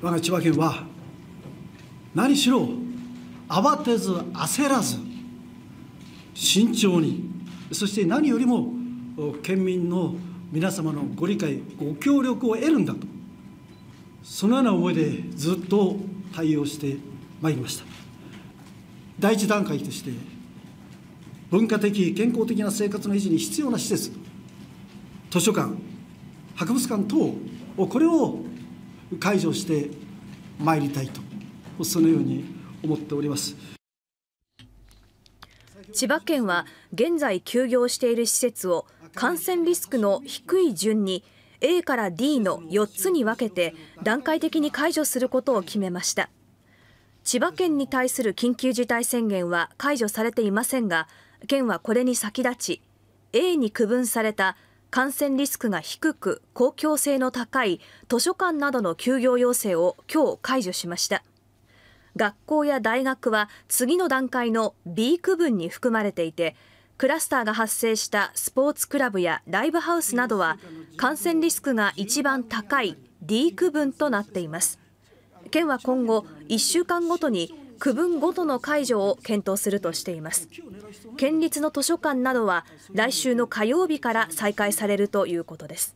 我が千葉県は何しろ慌てず焦らず慎重にそして何よりも県民の皆様のご理解ご協力を得るんだとそのような思いでずっと対応してまいりました。第一段階として文化的健康的な生活の維持に必要な施設図書館博物館等これを解除してまいりたいとそのように思っております。千葉県は現在休業している施設を感染リスクの低い順に A から D の4つに分けて段階的に解除することを決めました。千葉県に対する緊急事態宣言は解除されていませんが県はこれに先立ち A に区分された感染リスクが低く公共性の高い図書館などの休業要請を今日解除しました。学校や大学は次の段階の B 区分に含まれていてクラスターが発生したスポーツクラブやライブハウスなどは感染リスクが一番高い D 区分となっています。県は今後1週間ごとに区分ごとの解除を検討するとしています。県立の図書館などは来週の火曜日から再開されるということです。